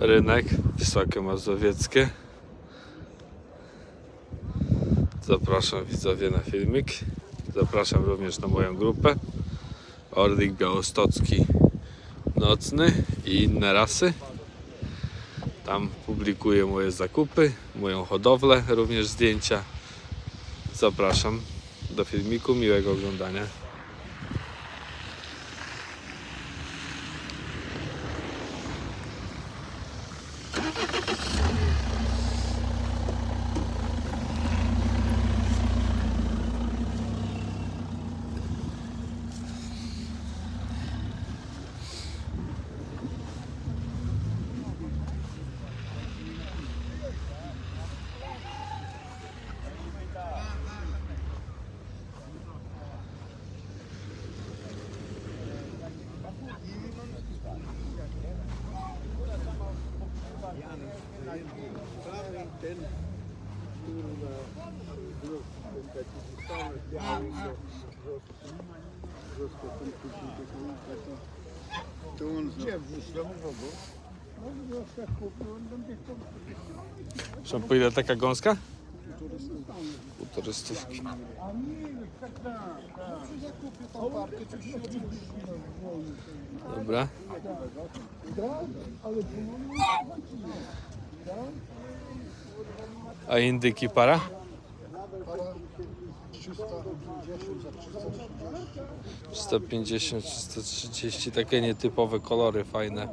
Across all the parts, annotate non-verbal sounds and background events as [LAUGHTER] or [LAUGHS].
Rynek Wysokie Mazowieckie. Zapraszam widzowie na filmik. Zapraszam również na moją grupę. Orlik Białostocki Nocny i inne rasy. Tam publikuję moje zakupy, moją hodowlę, również zdjęcia. Zapraszam do filmiku, miłego oglądania. Proszę, po ile taka gąska? Półtorej stówki. Dobra. A indyki para? 350, 330, takie nietypowe kolory, fajne.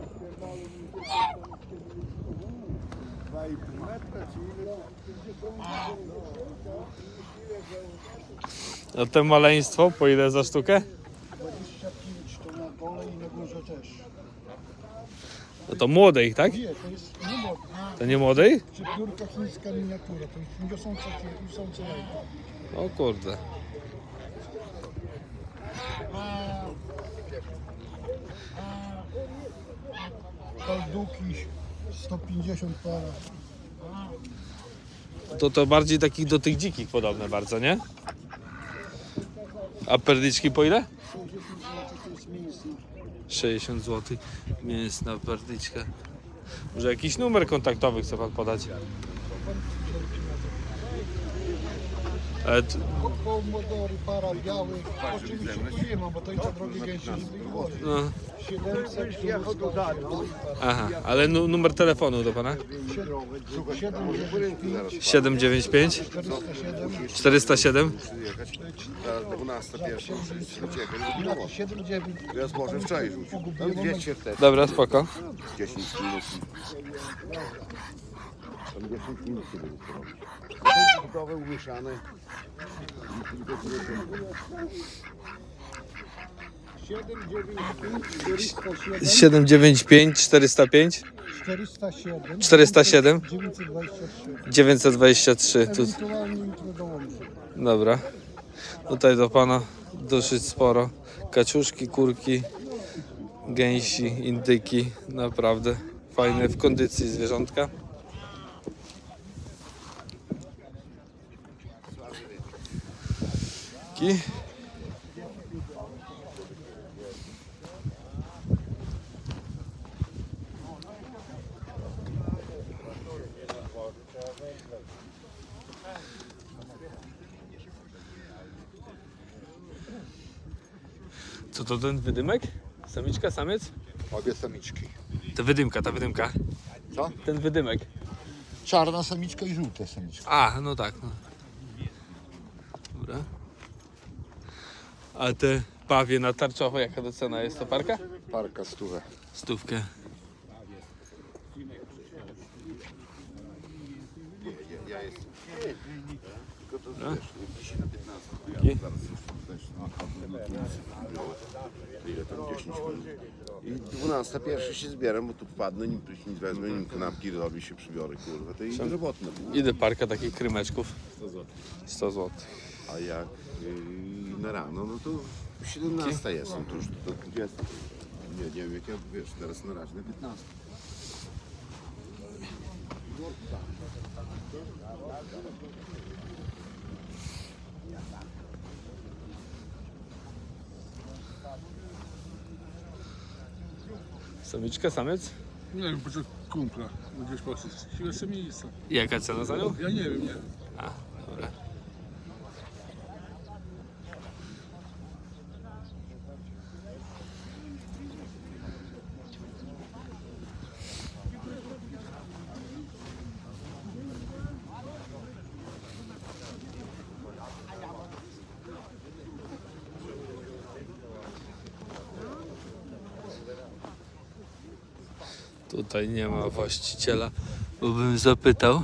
A te maleństwo, po ile za sztukę? 25 to na dole i na górze też. No to młodej, tak? Nie, to jest. To nie młodej? Przepiórka chińska miniatura, to już. O kurde. Kalduki 150 para. To to bardziej takich do tych dzikich podobne bardzo, nie? A perliczki po ile? 60 zł mięsna perliczka. Może jakiś numer kontaktowy chce pan podać? Pomodory, para białych. Oczywiście tu nie ma, bo to i ta drogie gęsi nie wody. no, 700 aha, ale nu, numer telefonu do pana? 795 795 407 407 Teraz 12 pierwsza uciekać, żeby było. 79 Ja może wczoraj rzucił. Tam 200 też, Dobra, spoko. 10 minut. Tam 10 minut sobie zrobić. To gotowe, umieszane. 795 407 795 405 407 407 923. 923. Tu, Ewentualnie jutro dołączę. dobra. Tutaj do pana dosyć sporo. Kaczuszki, kurki, gęsi, indyki. Naprawdę fajne w kondycji zwierzątka. Co to ten wydymek? Samiczka, samiec? Obie samiczki. To wydymka, ta wydymka. Co? Ten wydymek. Czarna samiczka i żółta samiczka. A, no tak. No. Dobra. A te pawie na tarczowo, jaka to cena jest to parka? Parka stówę. Stówkę. Ja jestem. Tylko to No. wiesz, dzisiaj na 15. Ki? Ja zaraz już Ile tam 10 minut. I 12 pierwszy się zbieram, bo tu wpadnę, nim prysznic wezmę, nim kanapki robi się przybiorę, kurwa. To i robotne. Ile parka takich krymeczków? 100 zł. A jak yy, na rano, no to 17 jestem, to już do 20. Nie, nie wiem jak ja, wiesz, teraz na razie na 15. Samiczka, samiec? Nie wiem, bo kumpla. Gdzieś poszedł. Jeszcze miejsce. Jaka cena za nią? Ja nie wiem, nie. A, dobra. Tutaj nie ma właściciela, bo bym zapytał.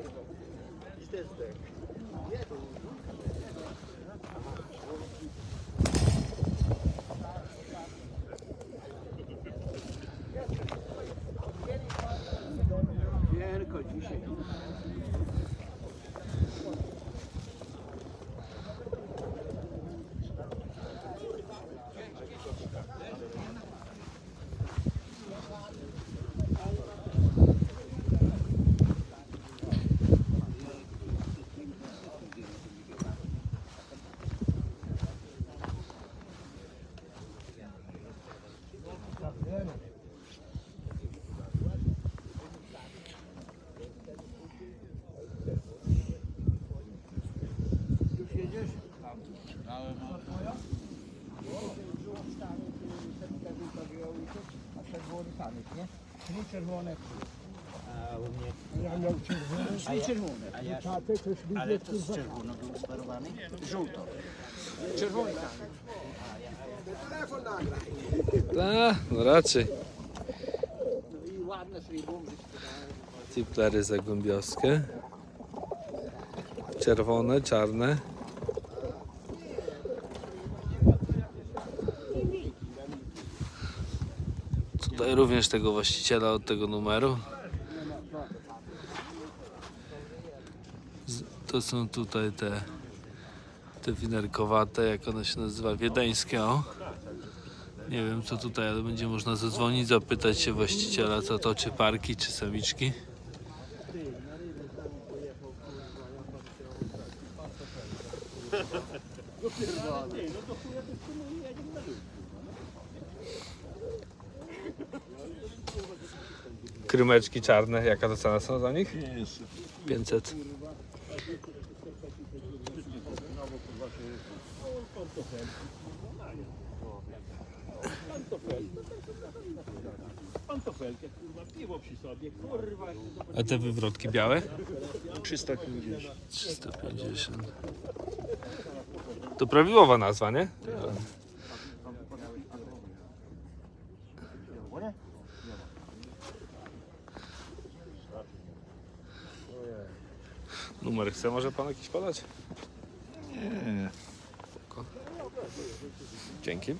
czerwone. Ja miał czerwone. czerwone. A ja tatę też Ale to z czerwono był sparowany? Żółto. Czerwone. A, no raczej. I ładne sobie bomby. Tiplery zagłębiowskie. Czerwone, czarne. Tutaj również tego właściciela od tego numeru. To są tutaj te, te winerkowate, jak one się nazywa, wiedeńskie. O. Nie wiem co tutaj, ale będzie można zadzwonić, zapytać się właściciela, co to, czy parki, czy samiczki. [LAUGHS] Krymeczki czarne, jaka to cena są za nich? 500. A te wywrotki białe? 350. 350. To prawidłowa nazwa, nie? Numer chce może pan jakiś podać? Nie. Dzięki.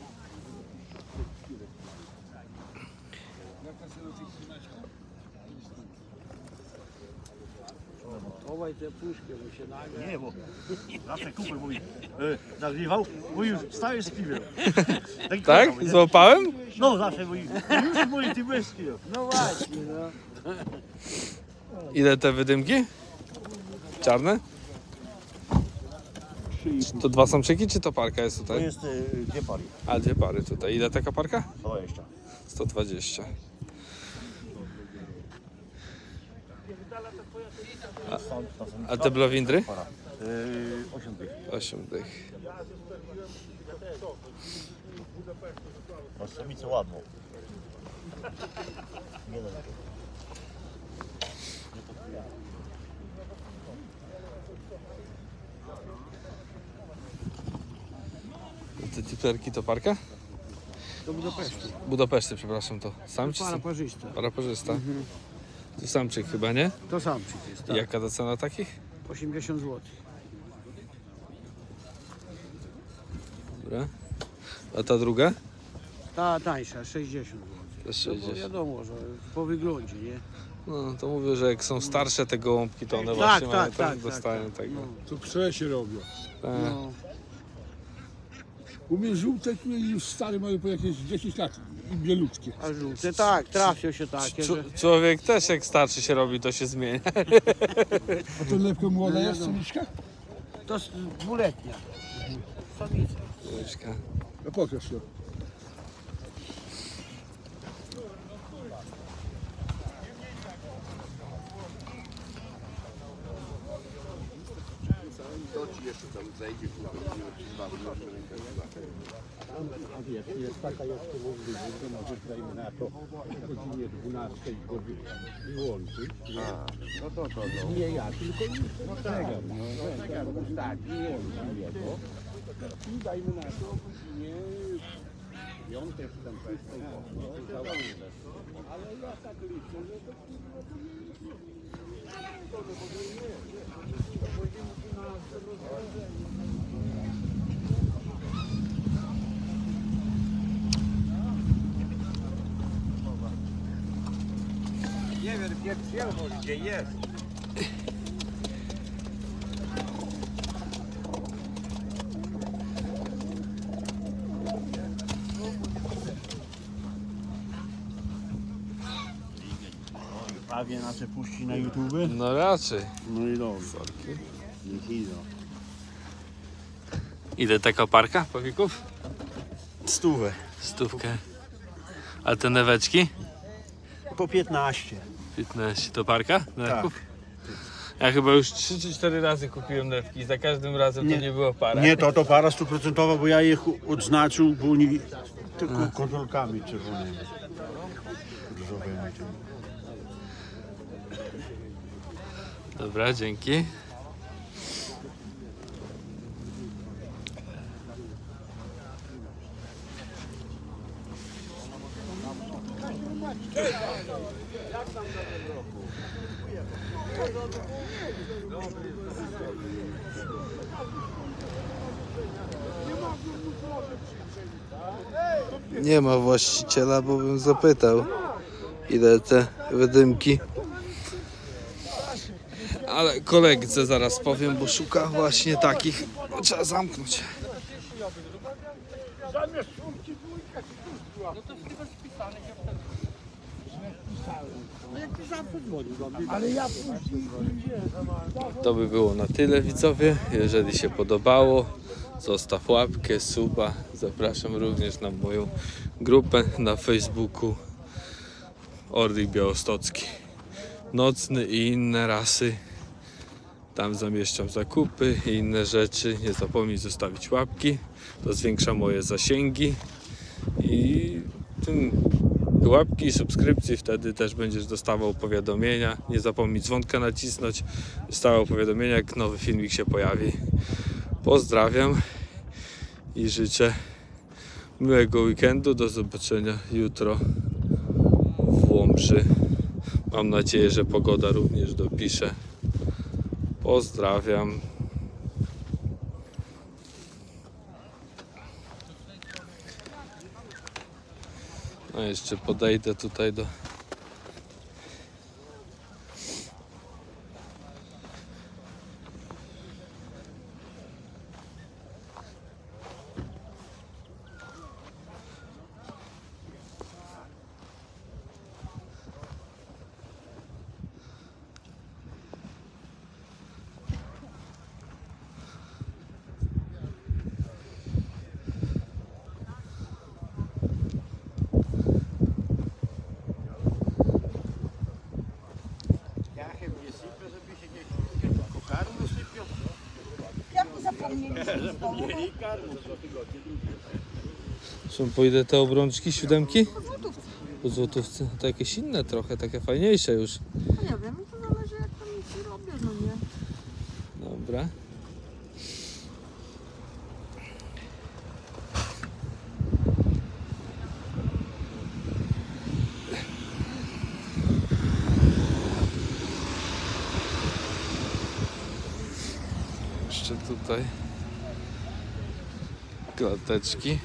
Nie, bo zawsze kupę mój e, nagrywał, mówił, stałeś z piwem. [LAUGHS] Tak? Tak? Złapałem? No zawsze mówił, już mój ty błyski. No właśnie, no. Ile te wydymki? Czarne? 3,5. To dwa samczyki, czy to parka jest To tutaj? jest y, dwie pary. A dwie pary tutaj. Ile taka parka? 20. 120. A, a te blowindry? Para. Y, 8 dych. 8 dych. Masz samicę ładną. Nie wiem. Te tiperki to parka? Do Budapesztu. Budapeszty, przepraszam, to samczyk? Para parzysta. Paraparzysta. To samczyk chyba, nie? To samczyk jest, tak. jaka to cena takich? 80 zł. Dobra. A ta druga? Ta tańsza, 60 zł. To jest No bo 60. wiadomo, że po wyglądzie, nie? No to mówię, że jak są starsze te gołąbki, to one Tak, właśnie tak, mają, tak, tak, dostają tak. tego. No, To krze się robią. Tak. no. U mnie żółte już stare mają po jakieś 10 lat i bieludzkie. A żółte, tak, trafią się takie, że... Człowiek też jak starszy się robi, to się zmienia. [LAUGHS] A to lepko młoda jest samiczka? To jest dwuletnia. Samica. No pokaż to. To ci jeszcze tam zejdzie, kurwa, nie może rękę Jest taka jeszcze możliwość, że może dajmy na to o godzinie 12 go wy- wyłączyć. No to, to, no. Nie ja, tylko już no tak, no, tak, ustawi, wyłączy jego. I dajmy na to o godzinie 5 czy tam 6 no, założę. Ale ja tak liczę, że to Nie wiem, pierwszy gdzie jest. Prawie nasze puści na YouTube. No raczej. No i dobrze. Ile taka parka pawików? Stówę. Stówkę. A te neweczki? Po 15. 15. To parka? Newków? Ja chyba już 3 czy 4 razy kupiłem newki i za każdym razem to Nie. nie było para. Nie, to to para stuprocentowa, bo ja ich odznaczył, bo oni tylko kontrolkami czerwonymi. Różowymi. Dobra, dzięki. Nie ma właściciela, bo bym zapytał, ile te wydymki. Ale kolegce zaraz powiem, bo szuka właśnie takich. Trzeba zamknąć. To by było na tyle widzowie. Jeżeli się podobało, zostaw łapkę, suba. Zapraszam również na moją grupę na Facebooku Orlik Białostocki. Nocny i inne rasy. Tam zamieszczam zakupy i inne rzeczy. Nie zapomnij zostawić łapki. To zwiększa moje zasięgi. I tym łapki subskrypcji wtedy też będziesz dostawał powiadomienia. Nie zapomnij dzwonka nacisnąć. Stałe powiadomienia, jak nowy filmik się pojawi. Pozdrawiam i życzę miłego weekendu. Do zobaczenia jutro w Łomży. Mam nadzieję, że pogoda również dopisze. Pozdrawiam. No jeszcze podejdę tutaj do Są po ile te obrączki, siódemki? Po złotówce. To jakieś inne trochę, takie fajniejsze już. No nie wiem, to zależy jak tam ci robię, no nie. Dobra. Jeszcze tutaj klateczki.